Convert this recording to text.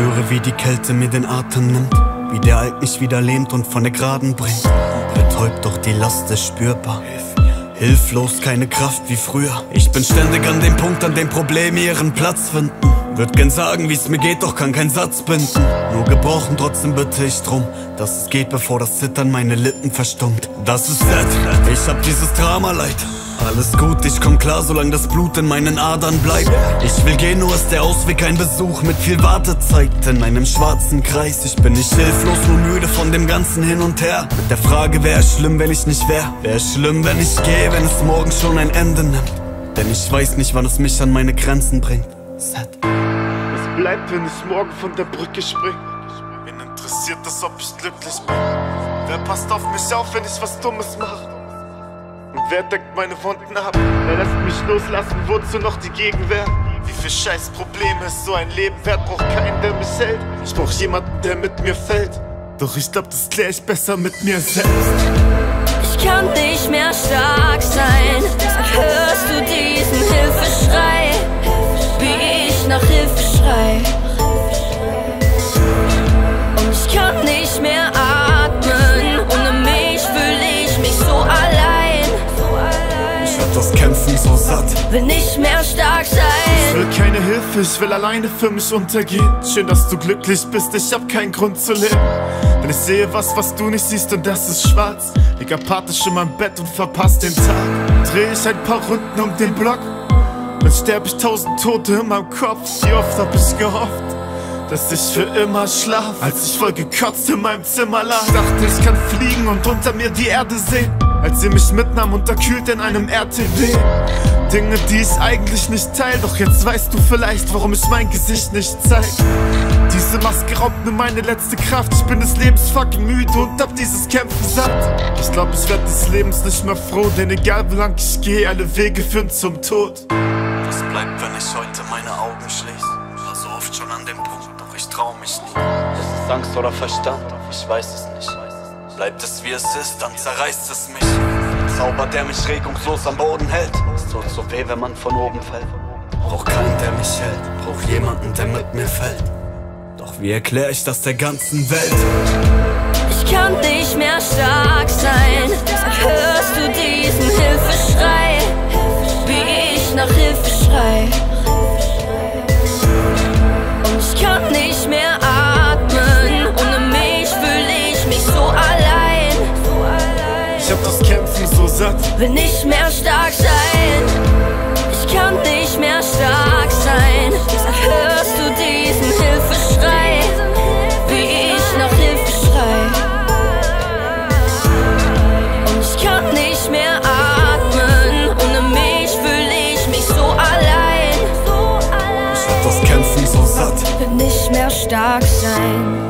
Spüre, wie die Kälte mir den Atem nimmt. Wie der Alk mich wieder lähmt und von der Geraden bringt. Betäubt, doch die Last ist spürbar. Hilflos, keine Kraft wie früher. Ich bin ständig an dem Punkt, an dem Probleme ihren Platz finden. Würd gern sagen, wie's mir geht, doch kann kein Satz binden. Nur gebrochen, trotzdem bitte ich drum, dass es geht, bevor das Zittern meine Lippen verstummt. Das ist sad, ich hab dieses Drama leid. Alles gut, ich komm klar, solange das Blut in meinen Adern bleibt. Ich will gehen, nur ist der Ausweg ein Besuch mit viel Wartezeit in einem schwarzen Kreis. Ich bin nicht hilflos, nur müde von dem ganzen Hin und Her. Mit der Frage, wäre schlimm, wenn ich nicht wär? Wäre schlimm, wenn ich gehe, wenn es morgen schon ein Ende nimmt? Denn ich weiß nicht, wann es mich an meine Grenzen bringt. Sad. Was bleibt, wenn ich morgen von der Brücke spring? Wen interessiert das, ob ich glücklich bin? Wer passt auf mich auf, wenn ich was Dummes mache? Wer deckt meine Wunden ab? Wer lässt mich loslassen? Wozu noch die Gegenwehr? Wie viel scheiß Probleme ist so ein Leben wert? Braucht keinen, der mich hält. Ich brauch jemanden, der mit mir fällt. Doch ich glaub, das klär ich besser mit mir selbst. Ich kann nicht mehr stark sein. Hörst du diesen Hilfeschrei? Kämpfen so satt. Will nicht mehr stark Ich sein. will keine Hilfe, ich will alleine für mich untergehen. Schön, dass du glücklich bist, ich hab keinen Grund zu leben. Denn ich sehe was, was du nicht siehst und das ist schwarz. Lieg apathisch in meinem Bett und verpass den Tag. Dreh ich ein paar Runden um den Block. Dann sterb ich tausend Tote in meinem Kopf. Wie oft hab ich gehofft, dass ich für immer schlaf. Als ich voll gekotzt in meinem Zimmer lag, dachte ich kann fliegen und unter mir die Erde sehen. Als sie mich mitnahm, unterkühlt in einem RTW. Dinge, die ich eigentlich nicht teil, doch jetzt weißt du vielleicht, warum ich mein Gesicht nicht zeig. Diese Maske raubt mir meine letzte Kraft. Ich bin des Lebens fucking müde und hab dieses Kämpfen satt. Ich glaub, ich werd des Lebens nicht mehr froh, denn egal wie lang ich gehe, alle Wege führen zum Tod. Was bleibt, wenn ich heute meine Augen schließ? War so oft schon an dem Punkt, doch ich trau mich nie. Ist es Angst oder Verstand? Ich weiß es nicht. Bleibt es wie es ist, dann zerreißt es mich. Ein Zauber, der mich regungslos am Boden hält. Es tut so weh, wenn man von oben fällt. Brauch keinen, der mich hält. Brauch jemanden, der mit mir fällt. Doch wie erklär ich das der ganzen Welt? Ich kann nicht mehr stark sein. Hörst du diesen Hilfeschrei? Will nicht mehr stark sein. Ich kann nicht mehr stark sein. Hörst du diesen Hilfeschrei? Wie ich nach Hilfe schrei. Und ich kann nicht mehr atmen. Ohne mich fühle ich mich so allein. Ich hab das Kämpfen so satt. Will nicht mehr stark sein.